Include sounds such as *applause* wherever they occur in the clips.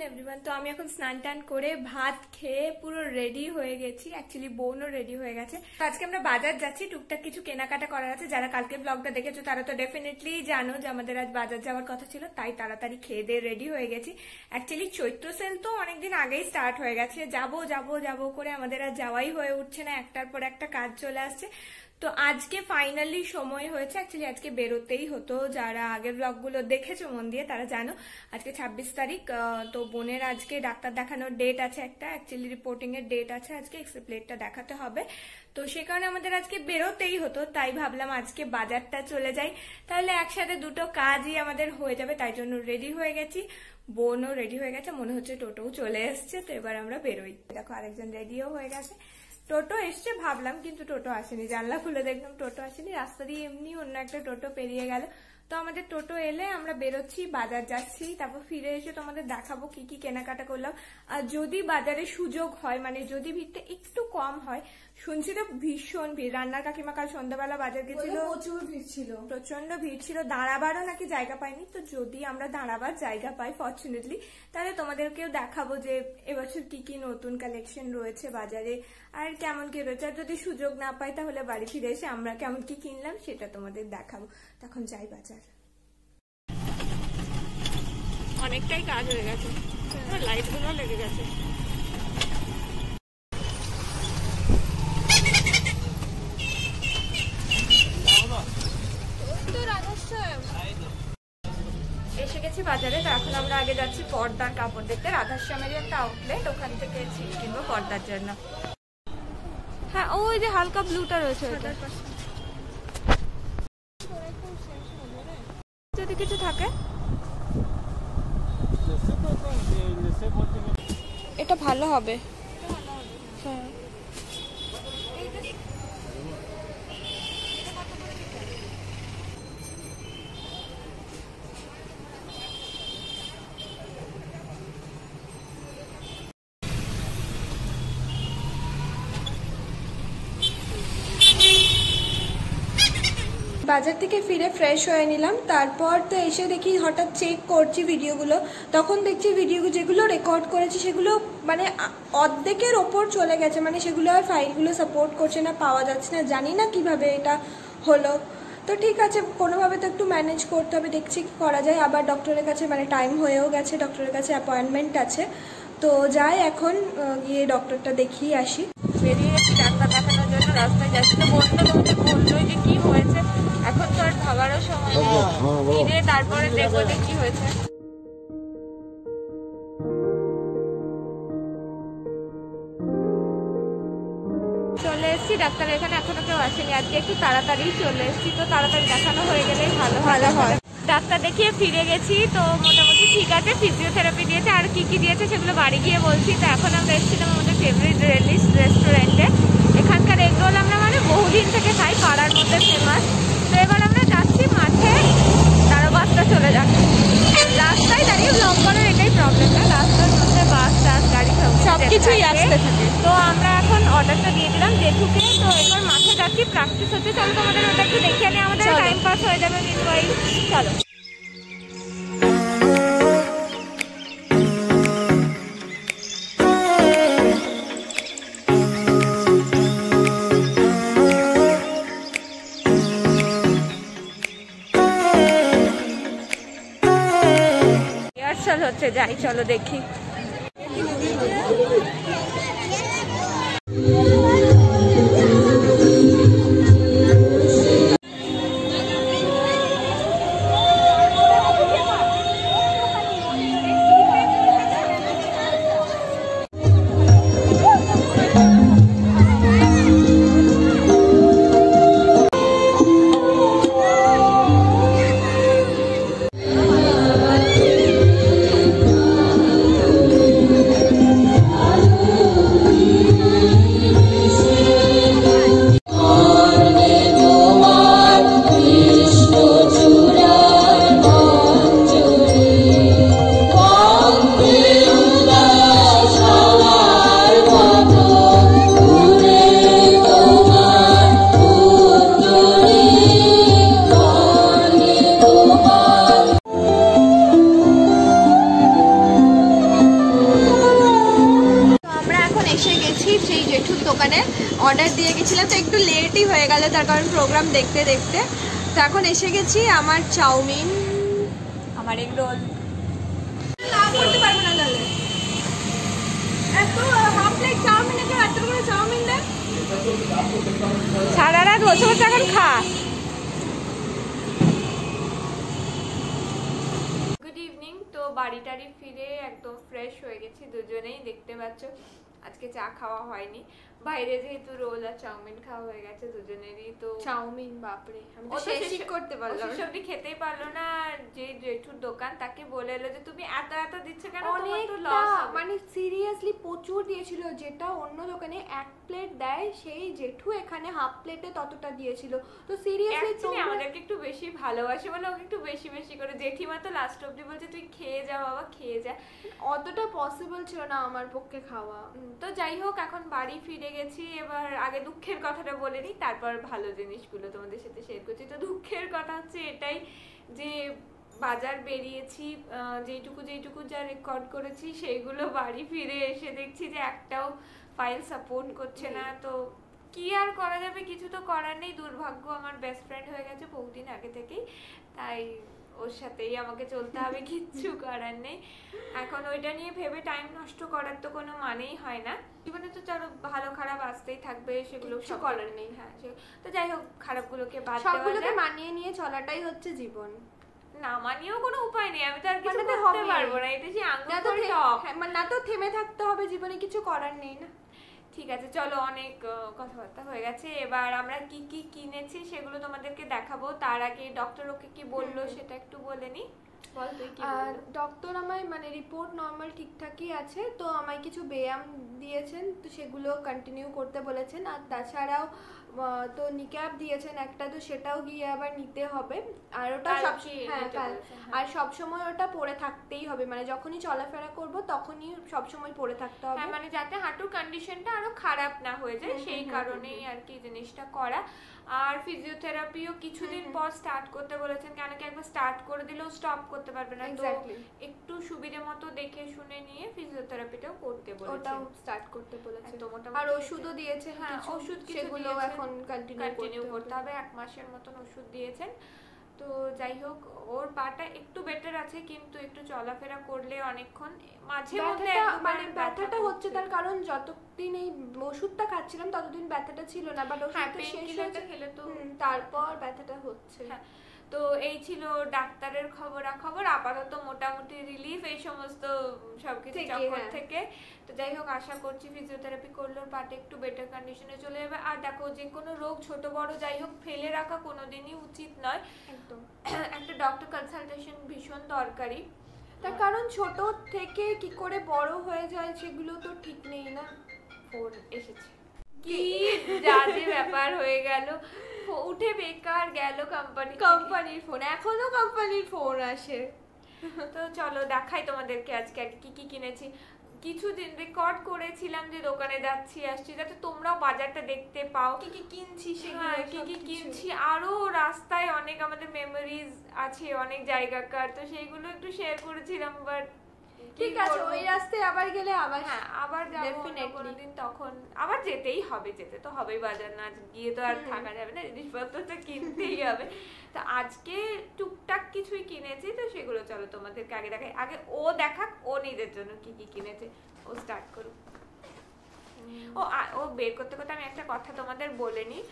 Afternoon everyone তো আমি এখন স্নান টান করে ভাত খেয়ে পুরো রেডি হয়ে গেছি। অ্যাকচুয়ালি বোনও রেডি হয়ে গেছে। আজকে আমরা বাজার যাচ্ছি। টুকটাক কিছু কেনাকাটা করার আছে। যারা কালকে ব্লগটা দেখেছ, তারা তো ডেফিনেটলি জানো যে আমাদের আজ বাজার যাওয়ার কথা ছিল, তাই তাড়াতাড়ি খেয়ে দিয়ে রেডি হয়ে গেছি। অ্যাকচুয়ালি চৈত্র সেল তো অনেকদিন আগেই স্টার্ট হয়ে গেছে। যাব যাব যাব করে আমাদের আর যাওয়াই হয়ে উঠছে না। একটার পর একটা কাজ চলে আসছে। তো আজকে ফাইনালি সময় হয়েছে। অ্যাকচুয়ালি আজকে বেরোতেই হতো। যারা আগের ব্লগগুলো দেখেছ, মন দিয়ে তারা জানো, আজকে ছাব্বিশ তারিখ তো বোনের আজকে ডাক্তার দেখানোর ডেট আছে একটা। অ্যাকচুয়ালি রিপোর্টিং এর ডেট আছে আজকে এক্সরে প্লেটটা দেখাতে হবে। তো সে কারণে আমাদের আজকে বেরোতেই হতো, তাই ভাবলাম আজকে বাজারটা চলে যাই। তাহলে একসাথে দুটো কাজই আমাদের হয়ে যাবে, তাই জন্য রেডি হয়ে গেছি। বোনও রেডি হয়ে গেছে, মনে হচ্ছে টোটোও চলে এসছে, তো এবার আমরা বেরোই। দেখো আরেকজন রেডিও হয়ে গেছে। টোটো এসছে ভাবলাম কিন্তু টোটো আসেনি। জানলা খুলে দেখলাম টোটো আসেনি রাস্তা দিয়ে এমনি অন্য একটা টোটো পেরিয়ে গেল। তো আমাদের টোটো এলে আমরা বেরোচ্ছি বাজার যাচ্ছি তারপর ফিরে এসে তোমাদের দেখাবো কি কি কেনাকাটা করলাম। আর যদি বাজারে সুযোগ হয় মানে যদি ভিড়টা একটু কম হয় শুনছি তো ভীষণ ভিড়। রান্নার কাকিমা কাল সন্ধ্যাবেলা বাজার গেছিল। প্রচুর ভিড় ছিল। প্রচণ্ড ভিড় ছিল। দাঁড়াবারও নাকি জায়গা পাইনি। তো যদি আমরা দাঁড়াবার জায়গা পাই ফর্চুনেটলি তাহলে তোমাদেরকেও দেখাবো যে এবছর কি কি নতুন কালেকশন রয়েছে বাজারে। আর কেমন কি রয়েছে? আর যদি সুযোগ না পাই তাহলে বাড়ি ফিরে এসে আমরা কেমন কি কিনলাম সেটা তোমাদের দেখাবো। তখন যাই বাজার। অনেকটাই কাজ হয়ে গেছে। লাইটগুলো লেগে গেছে। এসে গেছি বাজারে তো এখন আমরা আগে যাচ্ছি পর্দার কাপড় দেখতে। রাধাশ্যামেরই একটা আউটলেট ওখান থেকে কিনবো পর্দার জন্য। ওই যে হালকা ব্লুটা রয়েছে ওটা। যদি কিছু থাকে। এটা ভালো হবে। বাজার থেকে ফিরে ফ্রেশ হয়ে নিলাম। তারপর তো এসে দেখি হঠাৎ চেক করছি ভিডিওগুলো তখন দেখছি ভিডিও যেগুলো রেকর্ড করেছি সেগুলো মানে অর্ধেকের ওপর চলে গেছে। মানে সেগুলো আর ফাইলগুলো সাপোর্ট করছে না, পাওয়া যাচ্ছে না। জানি না কীভাবে এটা হলো। তো ঠিক আছে, কোনোভাবে তো একটু ম্যানেজ করতে হবে। দেখছি কি করা যায়। আবার ডক্টরের কাছে মানে টাইম হয়েও গেছে। ডক্টরের কাছে অ্যাপয়েন্টমেন্ট আছে। তো যাই, এখন গিয়ে ডক্টরটা দেখিয়ে আসি। বেরিয়ে ডাক্তার দেখানোর জন্য রাস্তায় যাচ্ছি। বলতে তারপরে দেখব কি হয়েছে। চলে এসেছি ডাক্তার এখানে এখনও কেউ আসেনি। আজকে একটু তাড়াতাড়ি চলে এসেছি তো তাড়াতাড়ি দেখানো হয়ে গেলেই ভালো ভালো হয়। ডাক্তার দেখিয়ে ফিরে গেছি তো মোটামুটি ঠিক আছে ফিজিওথেরাপি দিয়েছে আর কি কি দিয়েছে সেগুলো বাড়ি গিয়ে বলছি। তো এখন আমরা এসেছিলাম আমাদের ফেভারিট রেলিস রেস্টুরেন্টে এখানকার এগরোল আমরা মানে বহুদিন থেকে খাই পাড়ার মধ্যে ফেমাস তো এবার আমরা যাচ্ছি মাঠে তারা বাসটা চলে যাচ্ছে রাস্তায় দাঁড়িয়ে ব্লগ করার এটাই প্রবলেম না রাস্তার মধ্যে বাস টাস গাড়ি সব কিছুই আসতে থাকে। তো আমরা এখন অর্ডারটা দিয়ে দিলাম জেঠুকে তো এবার মাঠে যাচ্ছি প্র্যাকটিস হচ্ছে। চলো তোমাদের ওটা একটু দেখে নিয়ে আমাদের টাইম পাস হয়ে যাবে মিনওয়াইল চলো। হচ্ছে যাই চলো তার কারণ প্রোগ্রাম দেখতে দেখতে। তো এখন এসে গেছি আমার চাউমিন আমার এগ রোল করতে পারব না তাহলে। এত হাফ প্লেট চাউমিন একে এত করে চাউমিন দেয়। সারা রাত বসে বসে এখন খা। গুড ইভিনিং তো বাড়ি টাড়ি ফিরে একদম ফ্রেশ হয়ে গেছি দুজনেই দেখতে পাচ্ছ আজকে চা খাওয়া হয়নি। বাইরে যেহেতু রোল আর চাউমিন খাওয়া হয়ে গেছে দুজনেরই তো চাউমিন বাপরে। আমি তো শেষই করতে পারল ও খেতেই পারল না যে জেঠুর দোকান তাকে বলে এলো যে তুমি এত এত দিচ্ছ কেন? তোমার তো লস মানে সিরিয়াসলি প্রচুর দিয়েছিল যেটা অন্য দোকানে এক প্লেট দেয় সেই জেঠু এখানে হাফ প্লেটে ততটা দিয়েছিল। তো সিরিয়াসলি আমাদেরকে একটু বেশি ভালোবাসে বলে ওকে একটু বেশি বেশি করে। জেঠিমা তো লাস্ট অব্দি বলছে তুই খেয়ে যা বাবা খেয়ে যা। অতটা পসিবল ছিল না আমার পক্ষে খাওয়া। তো যাই হোক এখন বাড়ি ফিরে গেছি। এবার আগে দুঃখের কথাটা বলে নিই তারপর ভালো জিনিসগুলো তোমাদের সাথে শেয়ার করছি। তো দুঃখের কথা হচ্ছে এটাই যে বাজার বেরিয়েছি আহ, যেইটুকু যেইটুকু যা রেকর্ড করেছি সেইগুলো বাড়ি ফিরে এসে দেখছি যে একটাও ফাইল সাপোর্ট করছে না। তো কি আর করা যাবে? কিছু তো করার নেই। দুর্ভাগ্য আমার বেস্ট ফ্রেন্ড হয়ে গেছে বহুদিন আগে থেকেই। তাই ওর সাথেই আমাকে চলতে হবে *laughs* কিচ্ছু করার নেই। এখন ওইটা নিয়ে ভেবে টাইম নষ্ট করার তো কোনো মানেই হয় না। জীবনে তো চলো ভালো খারাপ আসতেই থাকবে সেগুলো সব করার নেই। হ্যাঁ তো যাই হোক খারাপগুলোকে বাদ সবগুলোকে মানিয়ে নিয়ে চলাটাই হচ্ছে জীবন। না মানিয়েও কোনো উপায় নেই আমি তো আর কিছু করতে পারব না এটা যে করে হ্যাঁ, মানে না তো থেমে থাকতে হবে জীবনে কিছু করার নেই না। ঠিক আছে চলো অনেক কথাবার্তা হয়ে গেছে এবার আমরা কি কি কিনেছি সেগুলো তোমাদেরকে দেখাবো তার আগে ডক্টর ওকে কি বলল সেটা একটু বলে নি। বল তুই আর ডক্টর আমায় মানে রিপোর্ট নর্মাল ঠিকঠাকই আছে তো আমায় কিছু ব্যায়াম দিয়েছেন তো সেগুলো কন্টিনিউ করতে বলেছেন আর তাছাড়াও তো নিক্যাপ দিয়েছেন একটা তো সেটাও গিয়ে আবার নিতে হবে। আর ওটা সব হ্যাঁ বলেছেন, হ্যাঁ। আর সব সময় ওটা পরে থাকতেই হবে। মানে যখনই চলাফেরা করব তখনই সব সময় পরে থাকতে হবে। হ্যাঁ মানে যাতে হাঁটুর কন্ডিশনটা আরও খারাপ না হয়ে যায় সেই কারণেই আর কি জিনিসটা করা। আর ফিজিওথেরাপিও কিছুদিন। পর স্টার্ট করতে বলেছেন কেন কি একবার স্টার্ট করে দিলেও স্টপ করতে পারবে না। তো একটু সুবিধে মতো দেখে শুনে নিয়ে ফিজিওথেরাপিটাও করতে ওটাও স্টার্ট করতে বলেছে আর ওষুধও দিয়েছে হ্যাঁ, ওষুধ কিছু সেগুলো দিয়েছেন। এখন কন্টিনিউ করতে হবে। এক মাসের মতন ওষুধ দিয়েছেন। তো যাই হোক ওর পাটা একটু বেটার আছে কিন্তু একটু চলাফেরা করলে অনেকক্ষণ মাঝে মধ্যে মানে ব্যথা ব্যথাটা হচ্ছে তার কারণ যতদিন এই ওষুধটা খাচ্ছিলাম ততদিন ব্যথাটা ছিল না বাট হ্যাঁ ওষুধটা শেষ হয়ে হয়েছে। খেলে তো তারপর ব্যথাটা হচ্ছে। হ্যাঁ। তো এই ছিল ডাক্তারের খবরাখবর আপাতত মোটামুটি রিলিফ এই সমস্ত সবকিছু চক্কর হ্যাঁ। থেকে। তো যাই হোক আশা করছি ফিজিওথেরাপি করলে ওর পাটে একটু বেটার কন্ডিশনে চলে যাবে। আর দেখো যে কোনো রোগ ছোট বড় যাই হোক ফেলে রাখা কোনোদিনই উচিত নয়। একদম। *clears throat* একটা ডক্টর কনসালটেশন ভীষণ দরকারি। তার কারণ ছোট থেকে কি করে বড় হয়ে যায় সেগুলো তো ঠিক নেই না। ফোন এসেছে। কি যা যে ব্যাপার হয়ে গেল। উঠে বেকার গেল কোম্পানি কোম্পানির ফোন এখনও কোম্পানির ফোন আসে। *laughs* তো চলো দেখাই তোমাদেরকে আজকে আর কি কি কিনেছি। কিছুদিন রেকর্ড করেছিলাম যে দোকানে যাচ্ছি আসছি যাতে তোমরাও বাজারটা দেখতে পাও। কি কি কিনছি হ্যাঁ, কি কি কিনছি। আরও রাস্তায় অনেক আমাদের মেমোরিজ আছে অনেক জায়গাকার। তো সেইগুলো একটু শেয়ার করেছিলাম বাট ঠিক আছে ওই রাস্তায় আবার গেলে আবার হ্যাঁ আবার যাব কোনোদিন তখন। আবার যেতেই হবে যেতে তো হবেই বাজার না গিয়ে তো আর থাকা যাবে না জিনিসপত্র তো কিনতেই হবে। তো আজকে টুকটাক কিছুই কিনেছি তো সেগুলো চলো তোমাদেরকে আগে দেখাই। আগে ও দেখাক ও নিজের জন্য কি কি কিনেছে ও স্টার্ট করুক। ও ও বের করতে করতে আমি একটা কথা তোমাদের বলে নিই।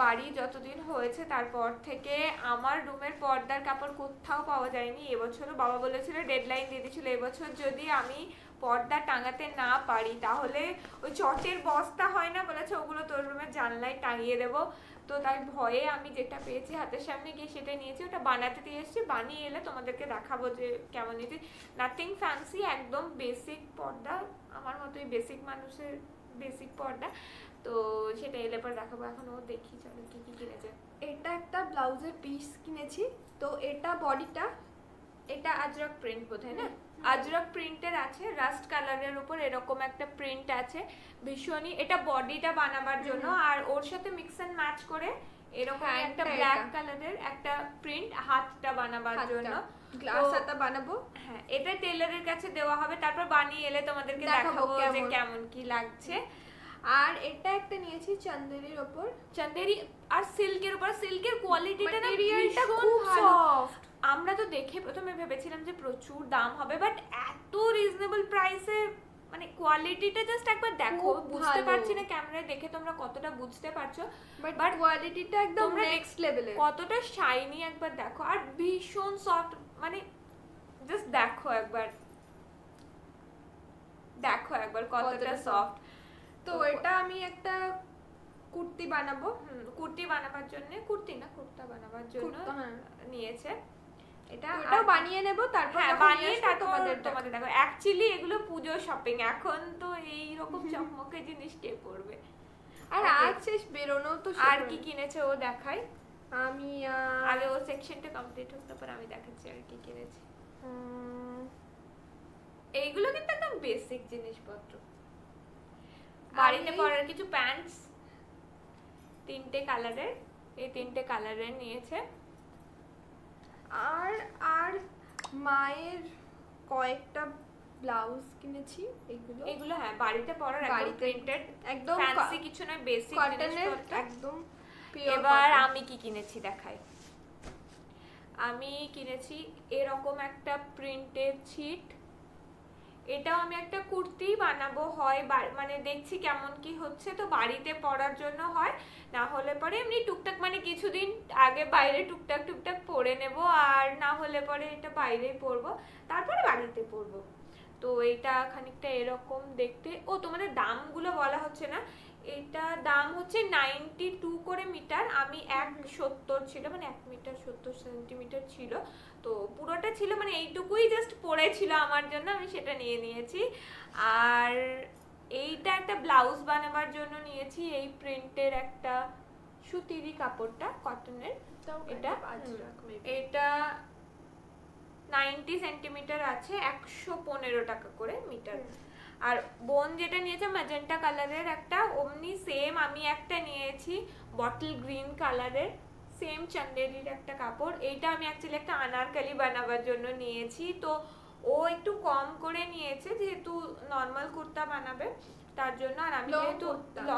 বাড়ি যতদিন হয়েছে তারপর থেকে আমার রুমের পর্দার কাপড় কোথাও পাওয়া যায়নি। এবছরও বাবা বলেছিল ডেডলাইন দিয়ে দিয়েছিল, এবছর যদি আমি পর্দা টাঙাতে না পারি, তাহলে ওই চটের বস্তা হয় না বলেছে, ওগুলো জানলায় টাঙিয়ে দেবো। তো তাই ভয়ে আমি যেটা পেয়েছি, হাতের সামনে গিয়ে সেটা নিয়েছি, ওটা বানাতে দিয়ে এসেছি। বানিয়ে এলে তোমাদেরকে দেখাবো যে কেমন নিয়েছি নাথিং ফ্যান্সি একদম বেসিক পর্দা, আমার মতোই বেসিক মানুষের বেসিক পর্দা। তো সেটা এলে পর দেখাবো। এখন ও দেখি চলো কি কি কিনেছে। এটা একটা ব্লাউজের পিস কিনেছি। তো এটা বডিটা এটা আজরক প্রিন্ট বোধহয় না? আজরক প্রিন্টের আছে রাস্ট কালারের উপর এরকম একটা প্রিন্ট আছে ভীষণই এটা বডিটা বানাবার জন্য আর ওর সাথে মিক্স এন্ড ম্যাচ করে এরকম একটা ব্ল্যাক কালারের একটা প্রিন্ট হাতটা বানাবার জন্য। গ্লাস হাতা বানাবো? হ্যাঁ এটা টেলারের কাছে দেওয়া হবে তারপর বানিয়ে এলে তোমাদেরকে দেখাবো যে কেমন। কি লাগছে। আর এটা একটা নিয়েছি চান্দেরির ওপর। চান্দেরি আর সিল্কের উপর সিল্কের কোয়ালিটিটা না ভীষণ soft। আমরা তো দেখে প্রথমে ভেবেছিলাম যে প্রচুর দাম হবে বাট এত রিজনেবল প্রাইসে মানে কোয়ালিটিটা জাস্ট একবার দেখো। বুঝতে পারছি না ক্যামেরায় দেখে তোমরা কতটা বুঝতে পারছ বাট কোয়ালিটিটা একদম নেক্সট লেভেলের কতটা শাইনি একবার দেখো। আর ভীষণ সফট মানে জাস্ট দেখো একবার। দেখো একবার কতটা কতটা সফট তো এটা আমি একটা কুর্তি বানাবো। কুর্তি বানাবার জন্য কুর্তি না কুর্তা বানাবার জন্য হ্যাঁ। নিয়েছে। এটা বানিয়ে নেব তারপর হ্যাঁ বানিয়ে তোমাদের তোমাদের দেখো। অ্যাকচুয়ালি এগুলো পুজো শপিং এখন তো এই রকম *laughs* চকমকে জিনিস কে পড়বে আর আজ শেষ বেরোনো তো আর কি কিনেছে ও দেখাই আমি আগে ও সেকশনটা কমপ্লিট হোক তারপর আমি দেখাচ্ছি আর কি কিনেছি। এইগুলো কিন্তু একদম বেসিক জিনিসপত্র। বাড়িতে পরার কিছু প্যান্টস তিনটে কালারের এই তিনটে কালারের নিয়েছে। আর আর মায়ের কয়েকটা ব্লাউজ কিনেছি এগুলো। এগুলো হ্যাঁ বাড়িতে পরার বাড়িতে প্রিন্টেড একদম ফ্যান্সি কিছু নয় বেসিক কটনের একদম এবার আমি কি কিনেছি দেখাই। আমি কিনেছি এরকম একটা প্রিন্টেড ছিট এটাও আমি একটা কুর্তি বানাবো, হয় মানে দেখছি কেমন কি হচ্ছে, তো বাড়িতে পরার জন্য হয়, না হলে পরে এমনি টুকটাক মানে কিছুদিন আগে বাইরে টুকটাক টুকটাক পরে নেব, আর না হলে পরে এটা বাইরেই পরবো, তারপরে বাড়িতে পরবো। তো এইটা খানিকটা এরকম দেখতে, ও তোমাদের দামগুলো বলা হচ্ছে না এটা দাম হচ্ছে নাইনটি টু করে মিটার। আমি এক সত্তর ছিল মানে এক মিটার সত্তর সেন্টিমিটার ছিল। তো পুরোটা ছিল মানে এইটুকুই জাস্ট পড়েছিল আমার জন্য আমি সেটা নিয়ে নিয়েছি। আর এইটা একটা ব্লাউজ বানাবার জন্য নিয়েছি এই প্রিন্টের একটা সুতিরি কাপড়টা কটনের। এটা। এটা নাইনটি সেন্টিমিটার আছে একশো পনেরো টাকা করে মিটার। আর বোন যেটা নিয়েছে ম্যাজেন্টা কালারের একটা অমনি সেম আমি একটা নিয়েছি বটল গ্রিন কালারের সেম চান্দেরির একটা কাপড়। এইটা আমি অ্যাকচুয়ালি একটা আনারকালি বানাবার জন্য নিয়েছি। তো ও একটু কম করে নিয়েছে যেহেতু নর্মাল কুর্তা বানাবে তার জন্য। আর আমি যেহেতু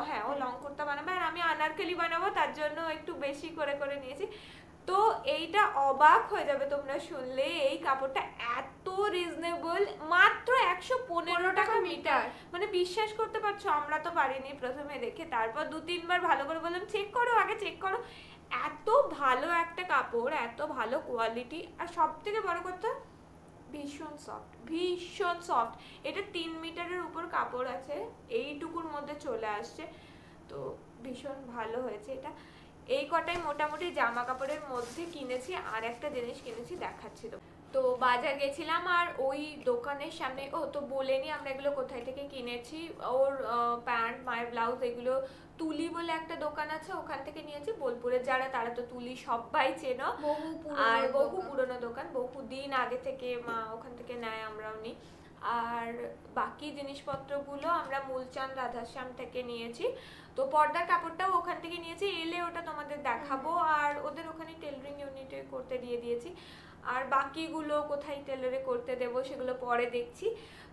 হ্যাঁ ও লং কুর্তা বানাবে আর আমি আনারকালি বানাবো তার জন্য একটু বেশি করে করে নিয়েছি। তো এইটা অবাক হয়ে যাবে তোমরা শুনলে এই কাপড়টা এত রিজনেবল মাত্র একশো পনেরো টাকা মিটার। মানে বিশ্বাস করতে পারছ আমরা তো পারিনি প্রথমে দেখে। তারপর দু তিনবার ভালো করে বললাম চেক করো আগে চেক করো। এত ভালো একটা কাপড় এত ভালো কোয়ালিটি আর সব থেকে বড় কথা ভীষণ সফট ভীষণ সফট এটা তিন মিটারের উপর কাপড় আছে এইটুকুর মধ্যে চলে আসছে। তো ভীষণ ভালো হয়েছে এটা। এই কটাই মোটামুটি জামা কাপড়ের মধ্যে কিনেছি আর একটা জিনিস কিনেছি দেখাচ্ছি তো তো বাজার গেছিলাম আর ওই দোকানের সামনে ও তো বলেনি আমরা এগুলো কোথায় থেকে কিনেছি। ওর প্যান্ট মায়ের ব্লাউজ এগুলো তুলি বলে একটা দোকান আছে ওখান থেকে নিয়েছি। বোলপুরের যারা তারা তো তুলি সবাই চেনো। আর বহু দোকান। পুরনো দোকান বহু দিন আগে থেকে মা ওখান থেকে নেয় আমরাও নিই। আর বাকি জিনিসপত্রগুলো আমরা মূলচাঁদ রাধাশ্যাম থেকে নিয়েছি। তো পর্দার কাপড়টাও ওখান থেকে নিয়েছি এলে ওটা তোমাদের দেখাবো। আর ওদের ওখানে টেলারিং ইউনিটে করতে দিয়ে দিয়েছি। আর বাকিগুলো কোথায় টেলারে করতে দেব সেগুলো পরে দেখছি।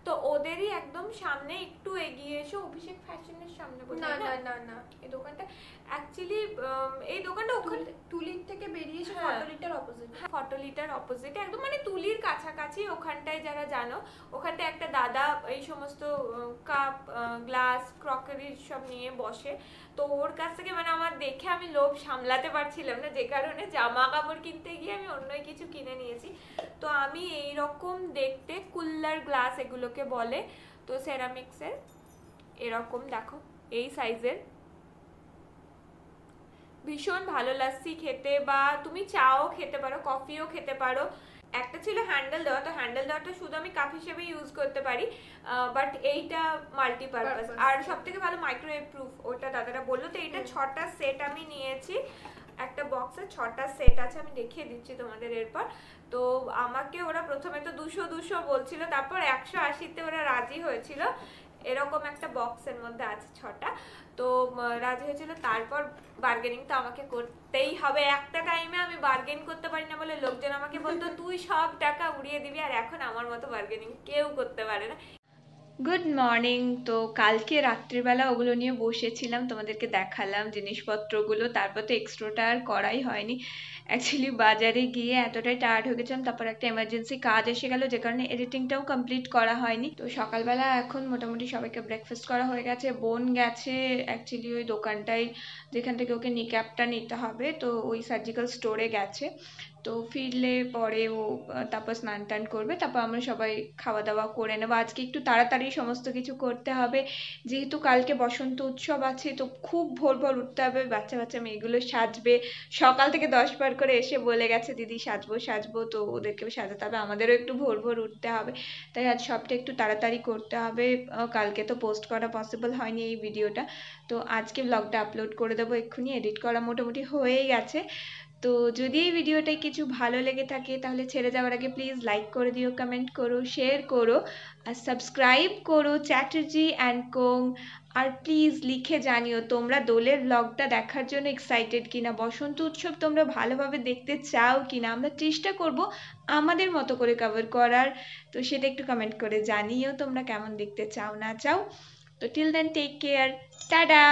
তো ওদেরই একদম সামনে একটু এগিয়ে এসে অভিষেক ফ্যাশনের সামনে না না না না না। এই দোকানটা অ্যাকচুয়ালি এই দোকানটা ওখানে তুলির থেকে বেরিয়ে এসে হ্যাঁ। ফটোলিটার অপোজিট ফটোলিটার অপোজিটে একদম মানে তুলির কাছাকাছি ওখানটায় যারা জানো ওখানটায় একটা দাদা এই সমস্ত কাপ গ্লাস ক্রকারি সব নিয়ে বসে। তো ওর কাছ থেকে মানে আমার দেখে আমি লোভ সামলাতে পারছিলাম না যে কারণে জামা কাপড় কিনতে গিয়ে আমি অন্য কিছু কিনে নিয়েছি। তো আমি এই রকম দেখতে কুল্লার গ্লাস এগুলোকে বলে তো সেরামিক্সের এরকম দেখো এই সাইজের ভীষণ ভালো লাস্সি খেতে বা তুমি চাও খেতে পারো কফিও খেতে পারো। একটা ছিল হ্যান্ডেল দেওয়া তো হ্যান্ডেল দেওয়াটা শুধু আমি কাপ হিসেবে ইউজ করতে পারি বাট এইটা মাল্টিপারপাস. আর সব থেকে ভালো মাইক্রোওয়েভ প্রুফ ওটা দাদারা বলল তো এইটা ছটা সেট আমি নিয়েছি। একটা বক্সে ছটা সেট আছে, আমি দেখিয়ে দিচ্ছি তোমাদের এরপর। তো আমাকে ওরা প্রথমে তো দুশো দুশো বলছিল, তারপর একশো আশিতে ওরা রাজি হয়েছিল। এরকম একটা বক্সের মধ্যে আছে ছটা। তো রাজি হয়েছিল, তারপর বার্গেনিং তো আমাকে করতেই হবে। একটা টাইমে আমি বার্গেন করতে পারি না বলে লোকজন আমাকে বলতো, তুই সব টাকা উড়িয়ে দিবি, আর এখন আমার মতো বার্গেনিং কেউ করতে পারে না। গুড মর্নিং তো কালকে রাত্রিবেলা ওগুলো নিয়ে বসেছিলাম, তোমাদেরকে দেখালাম জিনিসপত্রগুলো, তারপর তো এক্সট্রাটা আর করাই হয়নি। অ্যাকচুয়ালি বাজারে গিয়ে এতটাই টায়ার্ড হয়ে গেছিলাম, তারপর একটা এমার্জেন্সি কাজ এসে গেল, যে কারণে এডিটিংটাও কমপ্লিট করা হয়নি। তো সকালবেলা এখন মোটামুটি সবাইকে ব্রেকফাস্ট করা হয়ে গেছে, বোন গেছে অ্যাকচুয়ালি ওই দোকানটায়, যেখান থেকে ওকে নিক্যাপটা নিতে হবে, তো ওই সার্জিক্যাল স্টোরে গেছে। তো ফিরলে পরে ও তারপর স্নান টান করবে, তারপর আমরা সবাই খাওয়া দাওয়া করে নেব। আজকে একটু তাড়াতাড়ি সমস্ত কিছু করতে হবে। যেহেতু কালকে বসন্ত উৎসব আছে, তো খুব ভোর ভোর উঠতে হবে। বাচ্চা বাচ্চা মেয়েগুলো সাজবে। সকাল থেকে দশ বার করে এসে বলে গেছে, দিদি, সাজবো সাজবো। তো ওদেরকেও সাজাতে হবে। আমাদেরও একটু ভোর ভোর উঠতে হবে। তাই আজ সবটা একটু তাড়াতাড়ি করতে হবে। কালকে তো পোস্ট করা পসিবল হয়নি এই ভিডিওটা। তো আজকে ব্লগটা আপলোড করে দেবো এক্ষুনি। এডিট করা মোটামুটি হয়েই গেছে। তো যদি এই ভিডিওটায় কিছু ভালো লেগে থাকে, তাহলে ছেড়ে যাওয়ার আগে প্লিজ লাইক করে দিও কমেন্ট করো শেয়ার করো, আর সাবস্ক্রাইব করো চ্যাটার্জি অ্যান্ড কোং। আর প্লিজ লিখে জানিও তোমরা দোলের ব্লগটা দেখার জন্য এক্সাইটেড কিনা, বসন্ত উৎসব তোমরা ভালোভাবে দেখতে চাও কিনা, আমরা চেষ্টা করব আমাদের মতো করে কভার করার। তো সেটা একটু কমেন্ট করে জানিও তোমরা কেমন দেখতে চাও না চাও। তো till then take care tata!